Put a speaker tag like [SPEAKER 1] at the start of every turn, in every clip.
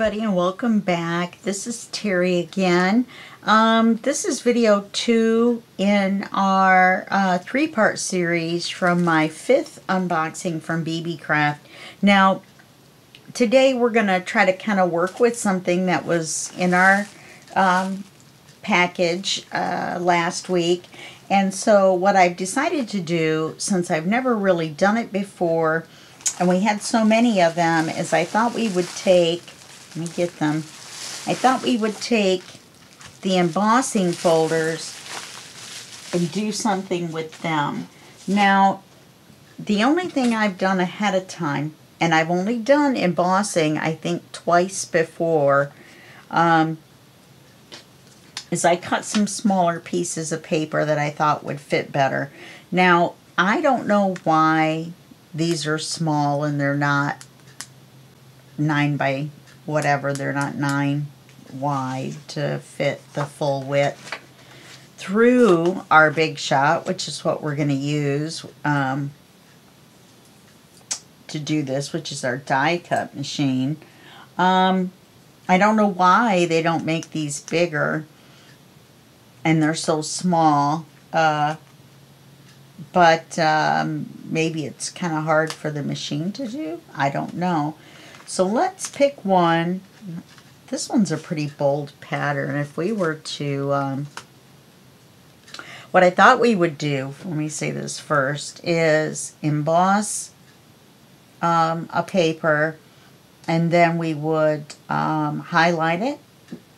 [SPEAKER 1] everybody and welcome back. This is Terry again. Um, this is video two in our uh, three-part series from my fifth unboxing from BeeBeeCraft. Now, today we're going to try to kind of work with something that was in our um, package uh, last week. And so what I've decided to do, since I've never really done it before, and we had so many of them, is I thought we would take, let me get them, I thought we would take the embossing folders and do something with them. Now, the only thing I've done ahead of time, and I've only done embossing, I think, twice before, um, is I cut some smaller pieces of paper that I thought would fit better. Now, I don't know why these are small and they're not 9 by whatever, they're not 9 wide to fit the full width through our Big Shot, which is what we're going to use um, to do this, which is our die cut machine. Um, I don't know why they don't make these bigger and they're so small. Uh, but um, maybe it's kind of hard for the machine to do. I don't know. So let's pick one. This one's a pretty bold pattern. If we were to, um, what I thought we would do, let me say this first, is emboss um, a paper and then we would um, highlight it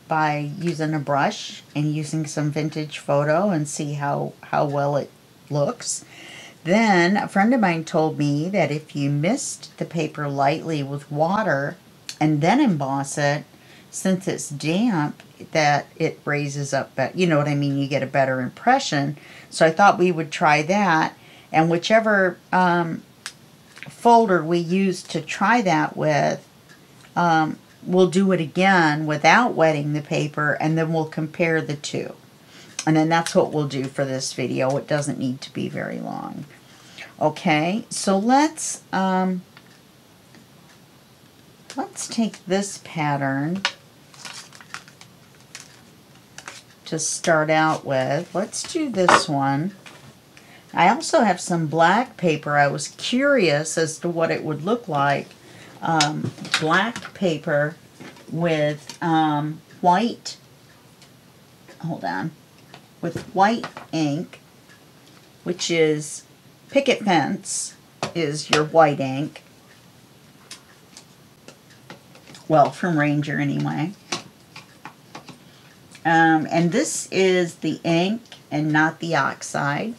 [SPEAKER 1] by using a brush and using some vintage photo and see how, how well it looks. Then a friend of mine told me that if you mist the paper lightly with water and then emboss it, since it's damp, that it raises up, but you know what I mean, you get a better impression. So I thought we would try that. And whichever um, folder we use to try that with, um, we'll do it again without wetting the paper and then we'll compare the two. And then that's what we'll do for this video. It doesn't need to be very long. Okay, so let's um, let's take this pattern to start out with. Let's do this one. I also have some black paper. I was curious as to what it would look like um, black paper with um, white, hold on, with white ink, which is picket fence is your white ink. Well, from Ranger anyway. Um, and this is the ink and not the oxide.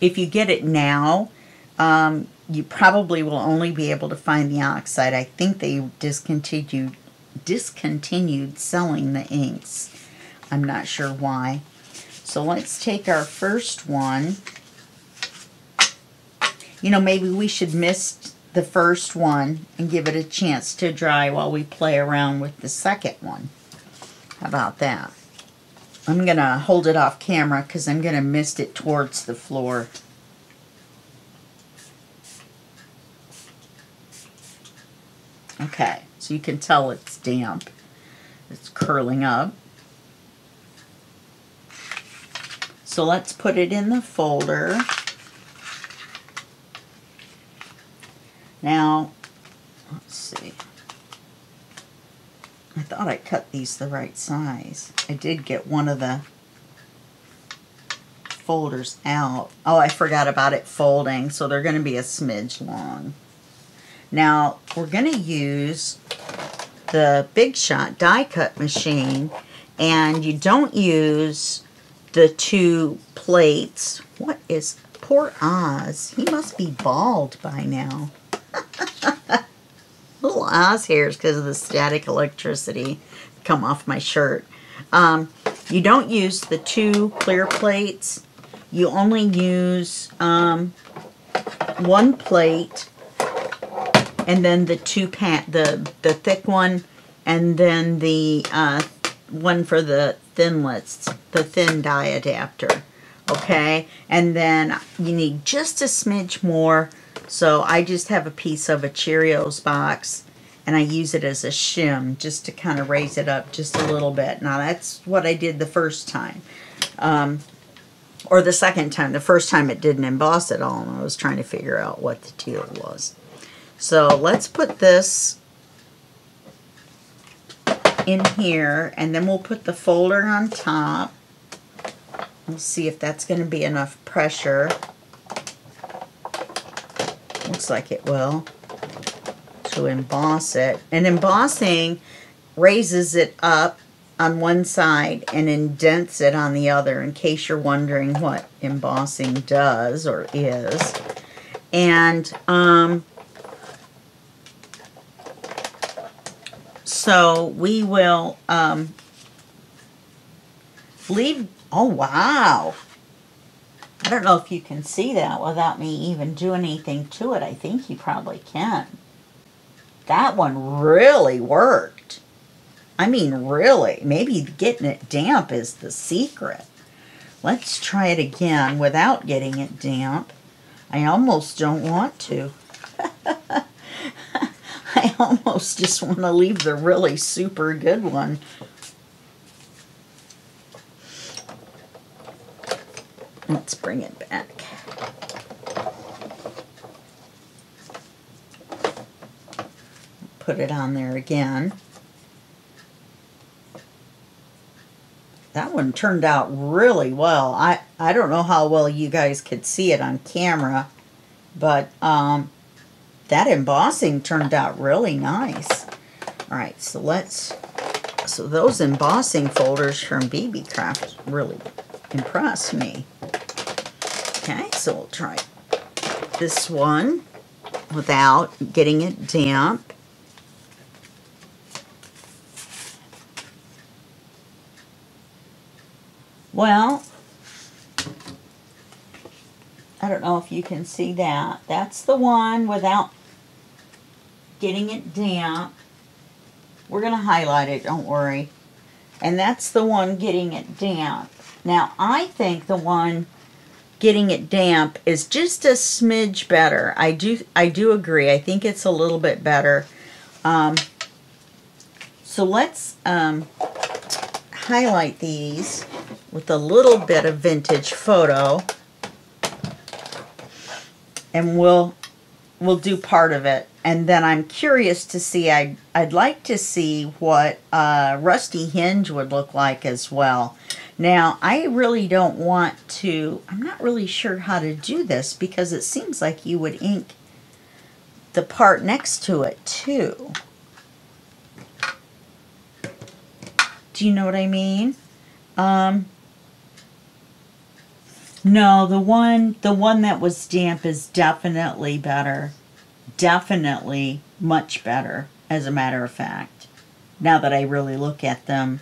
[SPEAKER 1] If you get it now, um, you probably will only be able to find the oxide. I think they discontinued discontinued selling the inks. I'm not sure why. So let's take our first one. You know, maybe we should mist the first one and give it a chance to dry while we play around with the second one. How about that? I'm going to hold it off camera because I'm going to mist it towards the floor. Okay, so you can tell it's damp. It's curling up. So let's put it in the folder. Now, let's see. I thought I cut these the right size. I did get one of the folders out. Oh, I forgot about it folding, so they're going to be a smidge long. Now, we're going to use the Big Shot die cut machine, and you don't use the two plates. What is poor Oz? He must be bald by now. Oz hairs because of the static electricity come off my shirt. Um, you don't use the two clear plates. You only use um, one plate and then the two pan the the thick one and then the uh, one for the Thinlits the thin die adapter okay and then you need just a smidge more so I just have a piece of a Cheerios box and I use it as a shim just to kind of raise it up just a little bit. Now that's what I did the first time. Um, or the second time. The first time it didn't emboss at all and I was trying to figure out what the deal was. So let's put this in here and then we'll put the folder on top. We'll see if that's going to be enough pressure. Looks like it will to emboss it. And embossing raises it up on one side and indents it on the other in case you're wondering what embossing does or is. And um, so we will um, leave, oh wow. I don't know if you can see that without me even doing anything to it. I think you probably can. That one really worked. I mean, really. Maybe getting it damp is the secret. Let's try it again without getting it damp. I almost don't want to. I almost just want to leave the really super good one. Let's bring it back. Put it on there again. That one turned out really well. I, I don't know how well you guys could see it on camera, but um, that embossing turned out really nice. All right, so let's, so those embossing folders from BeeBeeCraft really impressed me. Okay, so we'll try this one without getting it damp. Well, I don't know if you can see that. That's the one without getting it damp. We're going to highlight it, don't worry. And that's the one getting it damp. Now, I think the one getting it damp is just a smidge better. I do I do agree. I think it's a little bit better. Um, so let's um, highlight these with a little bit of vintage photo. And we'll we'll do part of it. And then I'm curious to see I'd, I'd like to see what a rusty hinge would look like as well. Now I really don't want to I'm not really sure how to do this because it seems like you would ink the part next to it too. Do you know what I mean? Um, no, the one the one that was damp is definitely better. Definitely much better, as a matter of fact. Now that I really look at them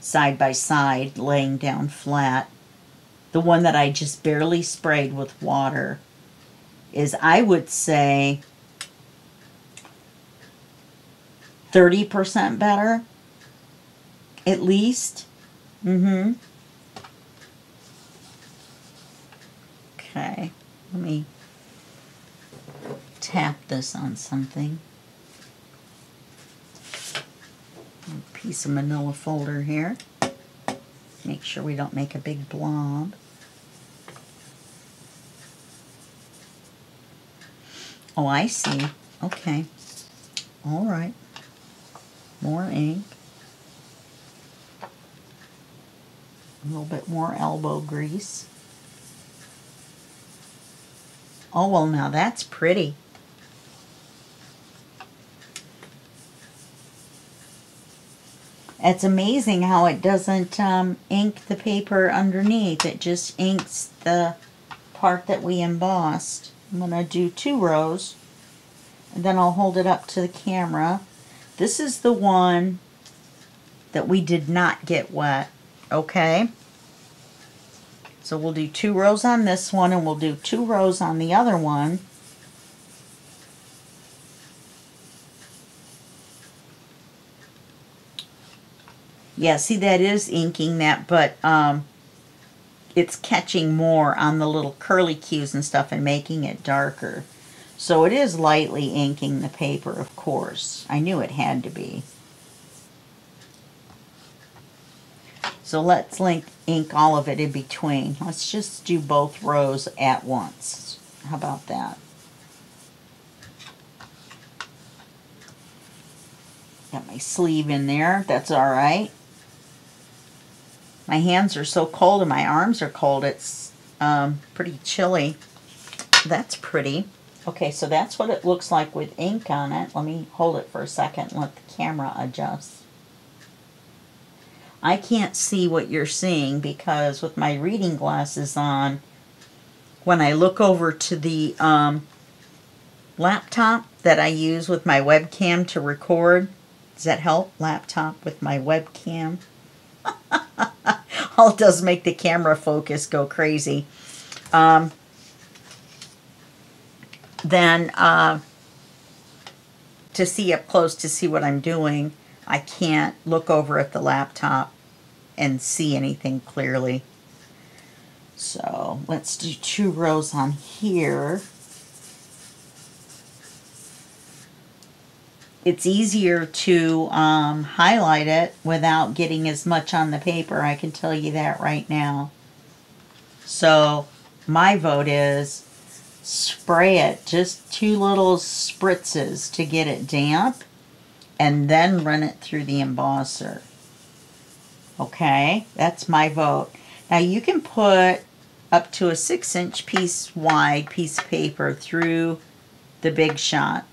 [SPEAKER 1] side by side, laying down flat. The one that I just barely sprayed with water is, I would say, 30% better, at least. Mm-hmm. Okay, let me tap this on something. A piece of manila folder here. Make sure we don't make a big blob. Oh, I see. Okay. All right. More ink. A little bit more elbow grease. Oh, well, now that's pretty. It's amazing how it doesn't um, ink the paper underneath. It just inks the part that we embossed. I'm going to do two rows. And then I'll hold it up to the camera. This is the one that we did not get wet. Okay? So we'll do two rows on this one and we'll do two rows on the other one. Yeah, see that is inking that, but um, it's catching more on the little curly cues and stuff and making it darker. So it is lightly inking the paper, of course. I knew it had to be. So let's link, ink all of it in between. Let's just do both rows at once. How about that? Got my sleeve in there. That's all right. My hands are so cold and my arms are cold. It's um, pretty chilly. That's pretty. Okay, so that's what it looks like with ink on it. Let me hold it for a second and let the camera adjust. I can't see what you're seeing because with my reading glasses on, when I look over to the um, laptop that I use with my webcam to record, does that help? Laptop with my webcam. All it does make the camera focus go crazy. Um, then uh, to see up close to see what I'm doing, I can't look over at the laptop and see anything clearly. So let's do two rows on here. it's easier to um, highlight it without getting as much on the paper. I can tell you that right now. So my vote is spray it, just two little spritzes to get it damp, and then run it through the embosser. Okay, that's my vote. Now you can put up to a six inch piece wide piece of paper through the Big Shot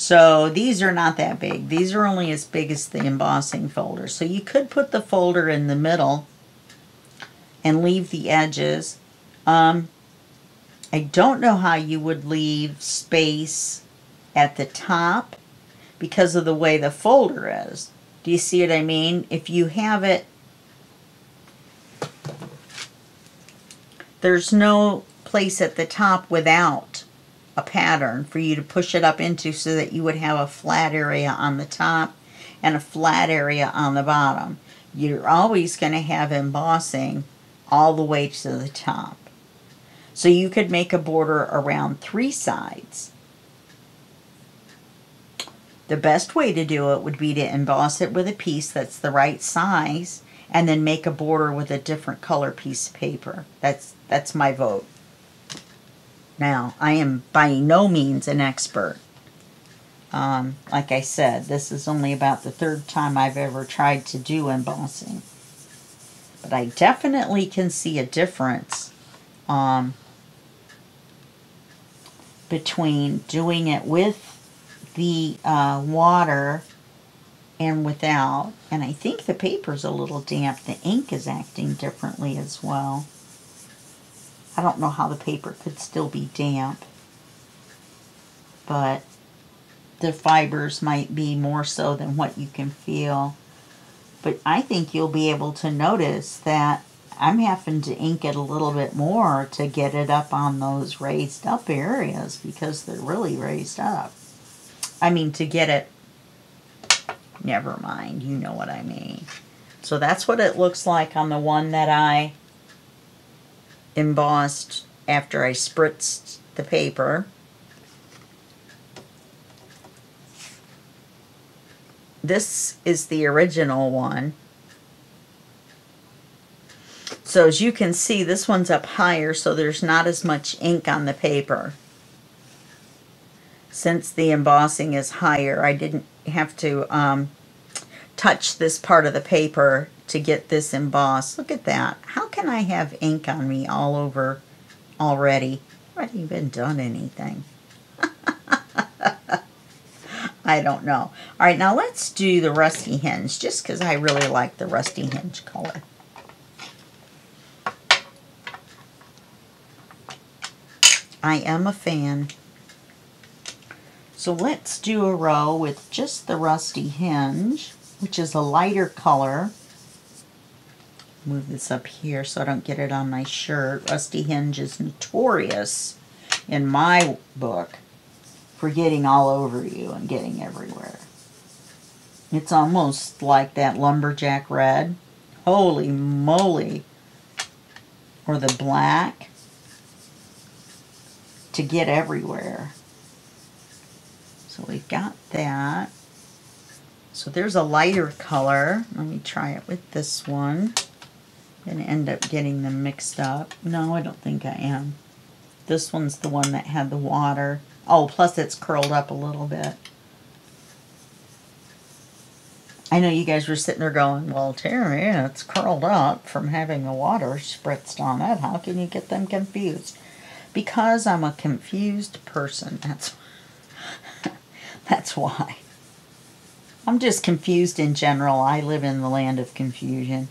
[SPEAKER 1] so these are not that big. These are only as big as the embossing folder. So you could put the folder in the middle and leave the edges. Um, I don't know how you would leave space at the top because of the way the folder is. Do you see what I mean? If you have it, there's no place at the top without a pattern for you to push it up into so that you would have a flat area on the top and a flat area on the bottom. You're always going to have embossing all the way to the top. So you could make a border around three sides. The best way to do it would be to emboss it with a piece that's the right size and then make a border with a different color piece of paper. That's that's my vote. Now, I am by no means an expert. Um, like I said, this is only about the third time I've ever tried to do embossing. But I definitely can see a difference um, between doing it with the uh, water and without. And I think the paper's a little damp. The ink is acting differently as well. I don't know how the paper could still be damp, but the fibers might be more so than what you can feel. But I think you'll be able to notice that I'm having to ink it a little bit more to get it up on those raised up areas because they're really raised up. I mean, to get it, never mind, you know what I mean. So that's what it looks like on the one that I embossed after I spritzed the paper. This is the original one. So as you can see, this one's up higher, so there's not as much ink on the paper. Since the embossing is higher, I didn't have to um, touch this part of the paper to get this embossed. Look at that. How can I have ink on me all over already? I haven't even done anything. I don't know. All right, now let's do the rusty hinge, just because I really like the rusty hinge color. I am a fan. So let's do a row with just the rusty hinge, which is a lighter color move this up here so I don't get it on my shirt. Rusty Hinge is notorious in my book for getting all over you and getting everywhere. It's almost like that lumberjack red. Holy moly. Or the black. To get everywhere. So we've got that. So there's a lighter color. Let me try it with this one. Gonna end up getting them mixed up. No, I don't think I am. This one's the one that had the water. Oh, plus it's curled up a little bit. I know you guys were sitting there going, well, Terry, it's curled up from having the water spritzed on it. How can you get them confused? Because I'm a confused person. That's, that's why. I'm just confused in general. I live in the land of confusion.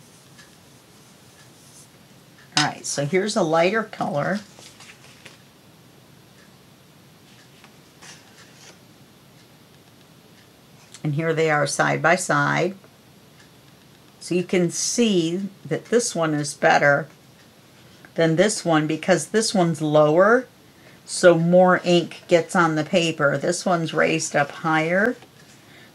[SPEAKER 1] Alright, so here's a lighter color. And here they are side by side. So you can see that this one is better than this one because this one's lower so more ink gets on the paper. This one's raised up higher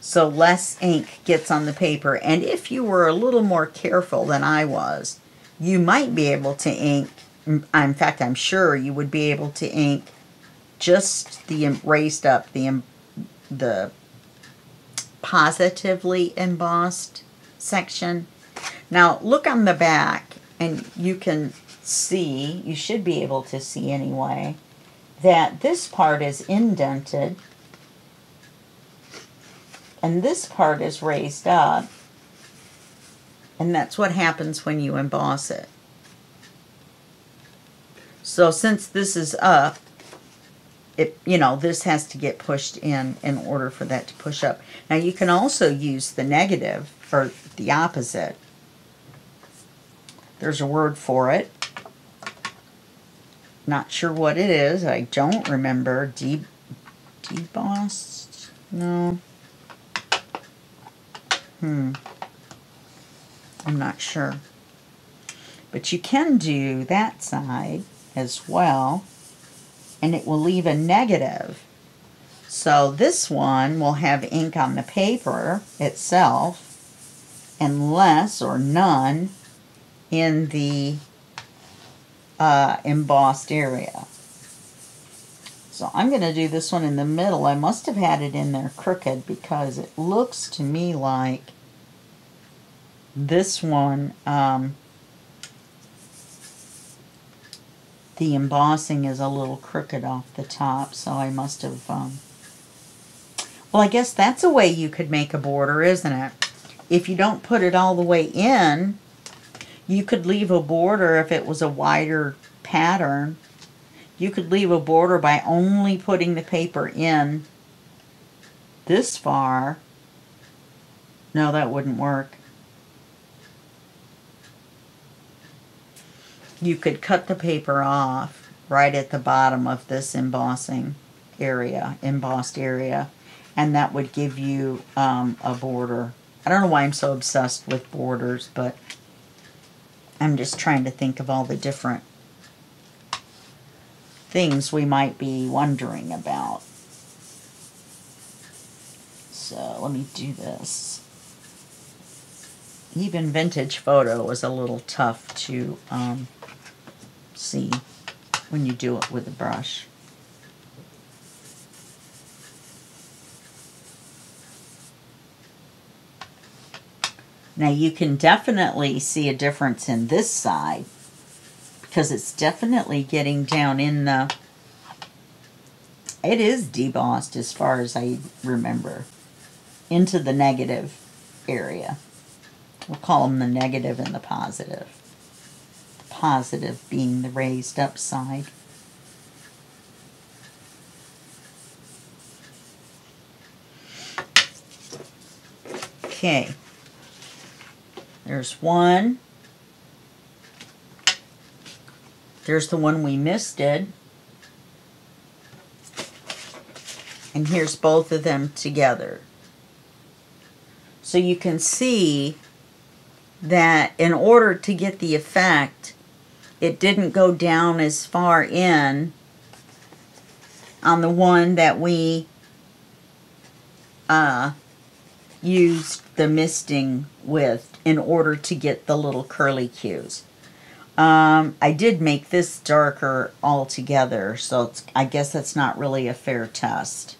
[SPEAKER 1] so less ink gets on the paper. And if you were a little more careful than I was, you might be able to ink, in fact I'm sure you would be able to ink just the raised up, the, the positively embossed section. Now look on the back and you can see, you should be able to see anyway, that this part is indented and this part is raised up and that's what happens when you emboss it. So since this is up, it you know this has to get pushed in in order for that to push up. Now you can also use the negative or the opposite. There's a word for it not sure what it is. I don't remember. De debossed no. Hmm. I'm not sure. But you can do that side as well and it will leave a negative. So this one will have ink on the paper itself and less or none in the uh, embossed area. So I'm going to do this one in the middle. I must have had it in there crooked because it looks to me like this one um, the embossing is a little crooked off the top, so I must have, um, well, I guess that's a way you could make a border, isn't it? If you don't put it all the way in, you could leave a border if it was a wider pattern. You could leave a border by only putting the paper in this far. No, that wouldn't work. you could cut the paper off right at the bottom of this embossing area, embossed area, and that would give you um, a border. I don't know why I'm so obsessed with borders, but I'm just trying to think of all the different things we might be wondering about. So let me do this. Even vintage photo was a little tough to um, see when you do it with a brush. Now you can definitely see a difference in this side because it's definitely getting down in the, it is debossed as far as I remember, into the negative area. We'll call them the negative and the positive The positive being the raised up side. Okay, there's one. There's the one we misted. And here's both of them together. So you can see that in order to get the effect, it didn't go down as far in on the one that we uh, used the misting with in order to get the little curly cues. Um, I did make this darker altogether, so I guess that's not really a fair test.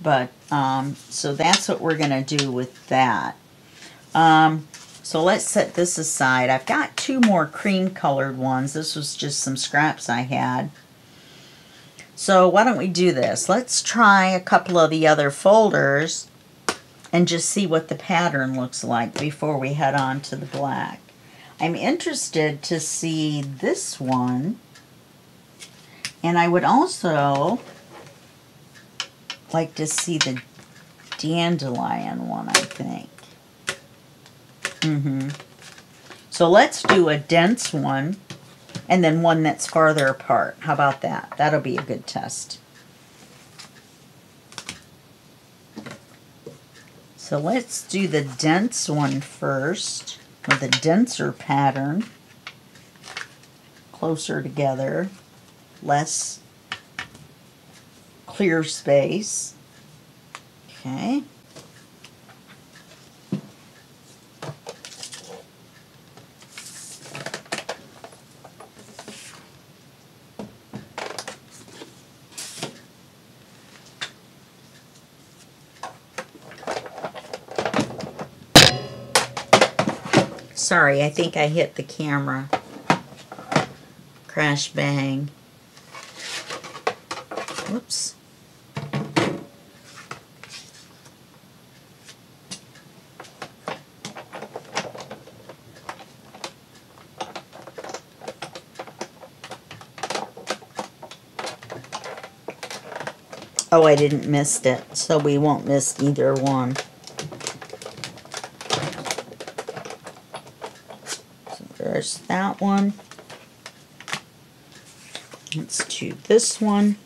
[SPEAKER 1] But, um, so that's what we're going to do with that. Um, so let's set this aside. I've got two more cream colored ones. This was just some scraps I had. So why don't we do this? Let's try a couple of the other folders and just see what the pattern looks like before we head on to the black. I'm interested to see this one. And I would also like to see the dandelion one, I think. Mm-hmm. So let's do a dense one and then one that's farther apart. How about that? That'll be a good test. So let's do the dense one first with a denser pattern. Closer together, less clear space. Okay. Sorry, I think I hit the camera. Crash bang. Whoops. Oh, I didn't miss it, so we won't miss either one. So there's that one. Let's do this one.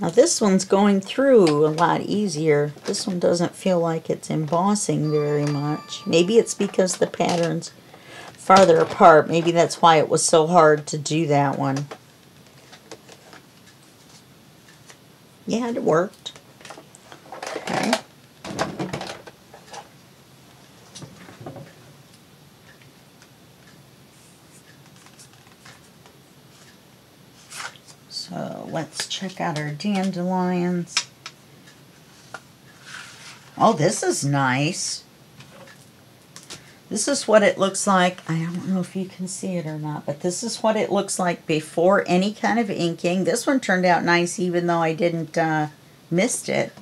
[SPEAKER 1] Now this one's going through a lot easier. This one doesn't feel like it's embossing very much. Maybe it's because the pattern's farther apart. Maybe that's why it was so hard to do that one. Yeah, it worked. Okay. So let's check out our dandelions. Oh, this is nice. This is what it looks like. I don't know if you can see it or not, but this is what it looks like before any kind of inking. This one turned out nice even though I didn't uh, mist it.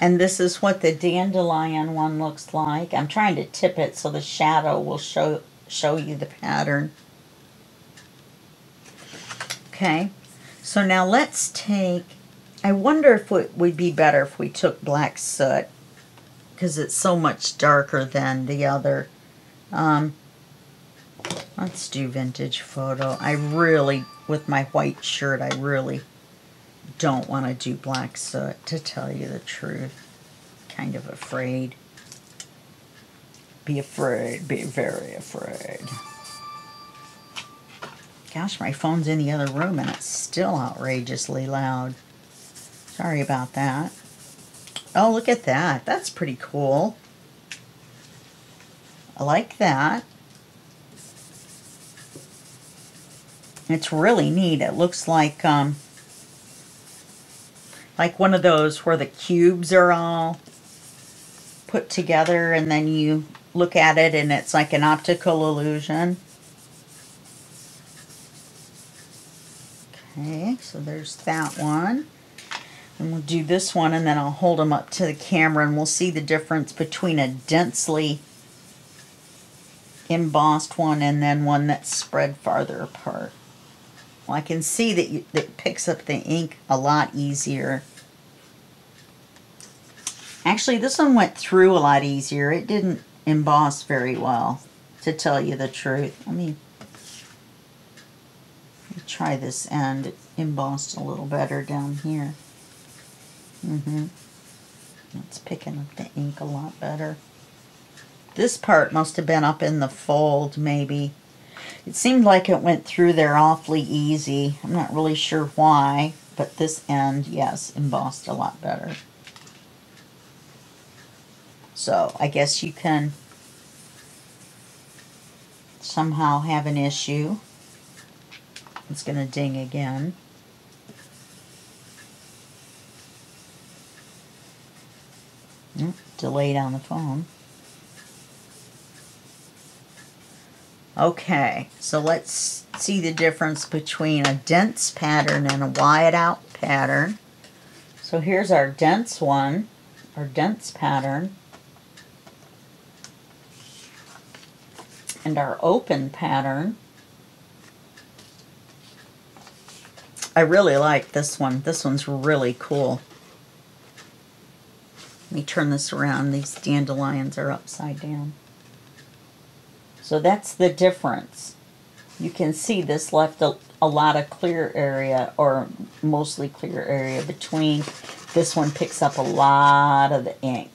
[SPEAKER 1] And this is what the dandelion one looks like. I'm trying to tip it so the shadow will show show you the pattern. Okay, so now let's take, I wonder if it would be better if we took black soot because it's so much darker than the other. Um, let's do vintage photo. I really, with my white shirt, I really don't want to do black soot, to tell you the truth. Kind of afraid. Be afraid, be very afraid. Gosh, my phone's in the other room and it's still outrageously loud. Sorry about that. Oh, look at that. That's pretty cool. I like that. It's really neat. It looks like um, like one of those where the cubes are all put together and then you look at it and it's like an optical illusion. Okay, so there's that one. And we'll do this one and then I'll hold them up to the camera and we'll see the difference between a densely embossed one and then one that's spread farther apart. Well, I can see that, you, that picks up the ink a lot easier. Actually, this one went through a lot easier. It didn't emboss very well, to tell you the truth. Let me, let me try this end. It embossed a little better down here. Mm-hmm. It's picking up the ink a lot better. This part must have been up in the fold, maybe. It seemed like it went through there awfully easy. I'm not really sure why, but this end, yes, embossed a lot better. So I guess you can somehow have an issue. It's going to ding again. Mm, delayed on the phone. Okay, so let's see the difference between a dense pattern and a wide out pattern. So here's our dense one, our dense pattern. And our open pattern. I really like this one. This one's really cool. Let me turn this around. These dandelions are upside down. So that's the difference. You can see this left a, a lot of clear area or mostly clear area between. This one picks up a lot of the ink.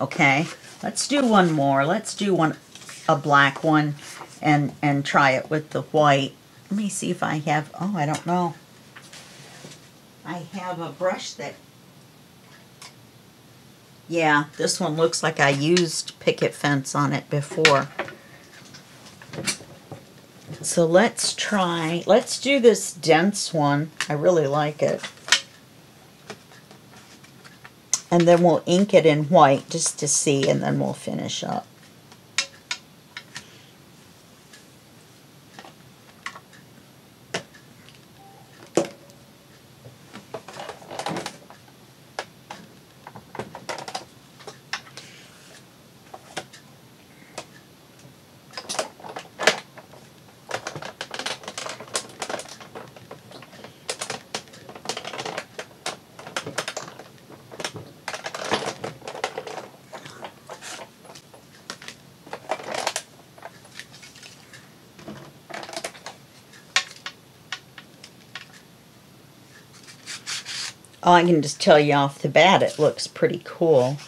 [SPEAKER 1] Okay, let's do one more. Let's do one, a black one and, and try it with the white. Let me see if I have, oh, I don't know. I have a brush that yeah, this one looks like I used picket fence on it before. So let's try, let's do this dense one. I really like it. And then we'll ink it in white just to see and then we'll finish up. I can just tell you off the bat, it looks pretty cool.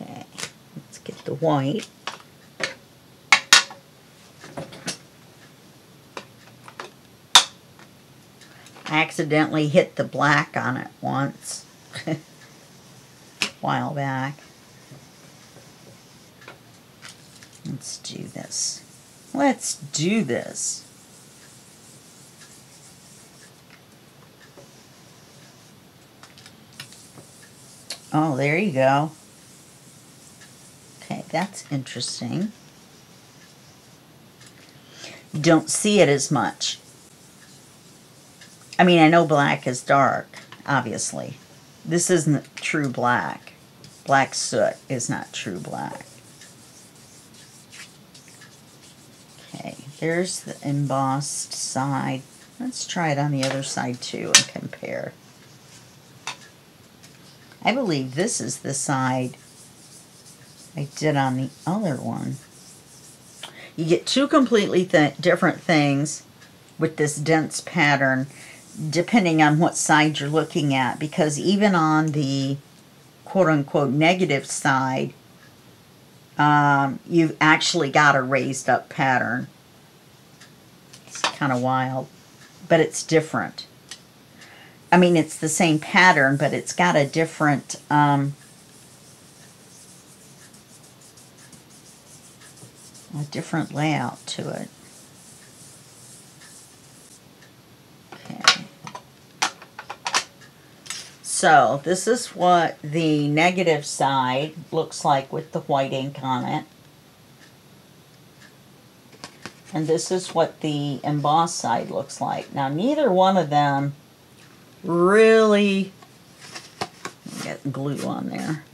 [SPEAKER 1] Okay, let's get the white. I accidentally hit the black on it once a while back. Let's do this. Let's do this. Oh, there you go. Okay, that's interesting. Don't see it as much. I mean, I know black is dark, obviously. This isn't true black. Black soot is not true black. There's the embossed side. Let's try it on the other side too and compare. I believe this is the side I did on the other one. You get two completely th different things with this dense pattern depending on what side you're looking at because even on the quote-unquote negative side um, you've actually got a raised up pattern kind of wild, but it's different. I mean, it's the same pattern, but it's got a different, um, a different layout to it. Okay. So this is what the negative side looks like with the white ink on it. And this is what the embossed side looks like. Now, neither one of them really, get glue on there,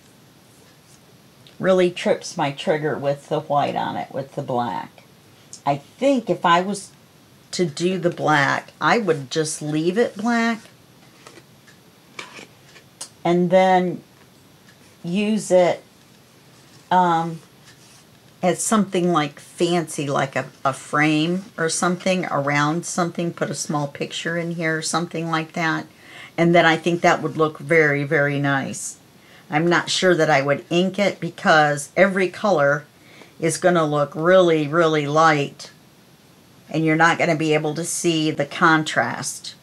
[SPEAKER 1] really trips my trigger with the white on it, with the black. I think if I was to do the black, I would just leave it black and then use it um, as something like fancy, like a, a frame or something around something, put a small picture in here or something like that. And then I think that would look very, very nice. I'm not sure that I would ink it because every color is going to look really, really light and you're not going to be able to see the contrast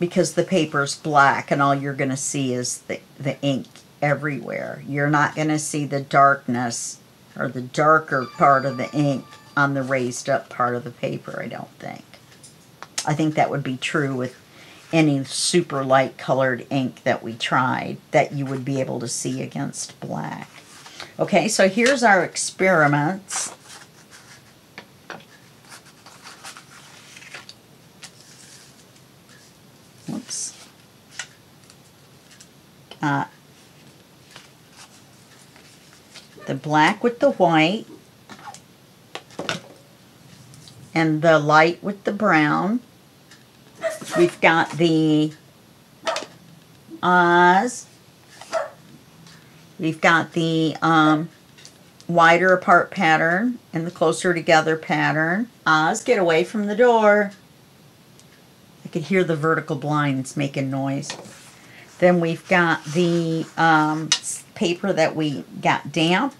[SPEAKER 1] because the paper's black and all you're going to see is the, the ink everywhere. You're not going to see the darkness or the darker part of the ink on the raised up part of the paper, I don't think. I think that would be true with any super light colored ink that we tried that you would be able to see against black. Okay, so here's our experiments. Whoops. Uh, the black with the white and the light with the brown. We've got the Oz. We've got the um, wider apart pattern and the closer together pattern. Oz, get away from the door. I could hear the vertical blinds making noise. Then we've got the um, paper that we got damp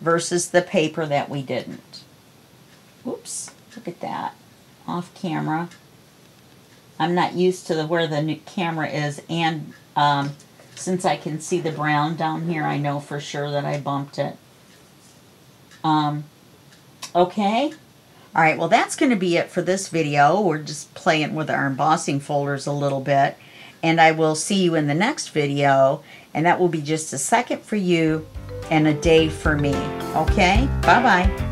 [SPEAKER 1] versus the paper that we didn't. Oops, look at that. Off camera. I'm not used to the where the camera is and um, since I can see the brown down here, I know for sure that I bumped it. Um, okay. All right, well, that's going to be it for this video. We're just playing with our embossing folders a little bit. And I will see you in the next video. And that will be just a second for you and a day for me. Okay? Bye-bye.